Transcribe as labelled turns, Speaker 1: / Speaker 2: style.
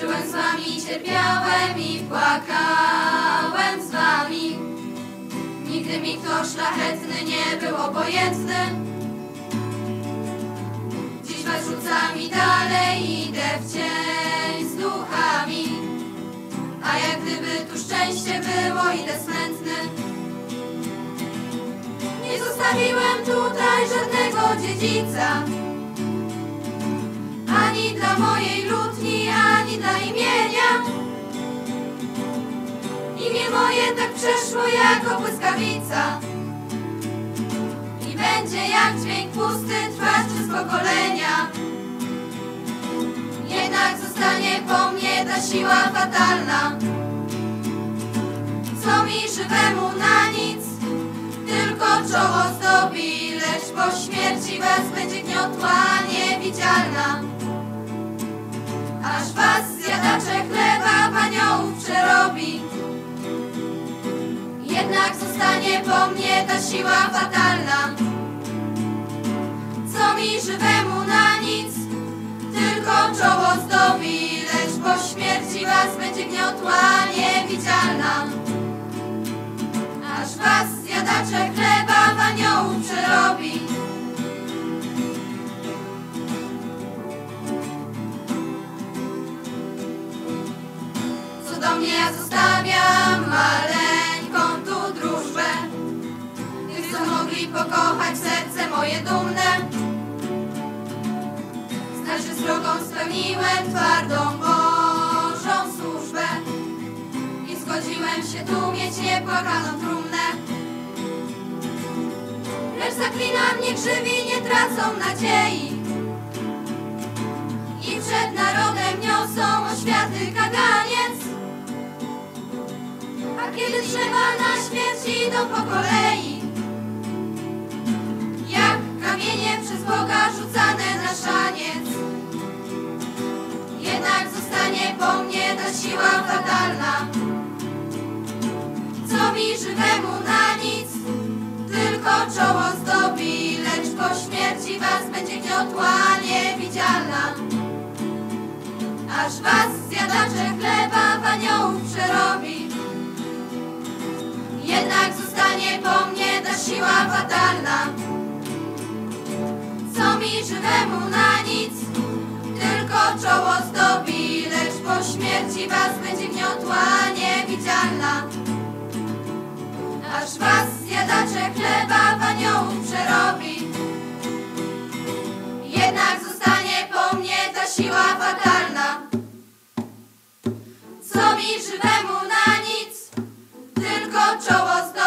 Speaker 1: Żyłem z wami, cierpiałem i płakałem z wami. Nigdy mi kto szlachetny nie był obojętny. Dziś was rzucam dalej idę w cień z duchami. A jak gdyby tu szczęście było, idę smętny. Nie zostawiłem tutaj żadnego dziedzica. Ani dla mojej lutni, przeszło jako błyskawica. I będzie jak dźwięk pusty trwać przez pokolenia. Jednak zostanie po mnie ta siła fatalna. Co mi żywemu na nic, tylko czoło zdobi, lecz po śmierci was będzie gniotła Jednak zostanie po mnie ta siła fatalna. Co mi żywemu na nic, tylko czoło zdobi, lecz po śmierci was będzie gniotła niewidzialna. Aż was zjadacze chleba w aniołów przerobi. Do mnie ja Srogą spełniłem twardą Bożą służbę. I zgodziłem się tu mieć niepłakaną trumnę. Lecz zaklinam, niech żywi nie tracą nadziei. I przed narodem niosą oświaty kaganiec. A kiedy trzeba na śmierć idą po kolei. Jak kamienie przez Boga rzucane Mi żywemu na nic, tylko czoło zdobi, lecz po śmierci was będzie gniotła niewidzialna. Aż was zjadacze chleba w aniołów przerobi. Jednak zostanie po mnie ta siła fatalna. Co mi żywemu na nic, tylko czoło zdobi, lecz po śmierci was będzie Jednak zostanie po mnie ta siła fatalna. Co mi żywemu na nic Tylko czoło zdać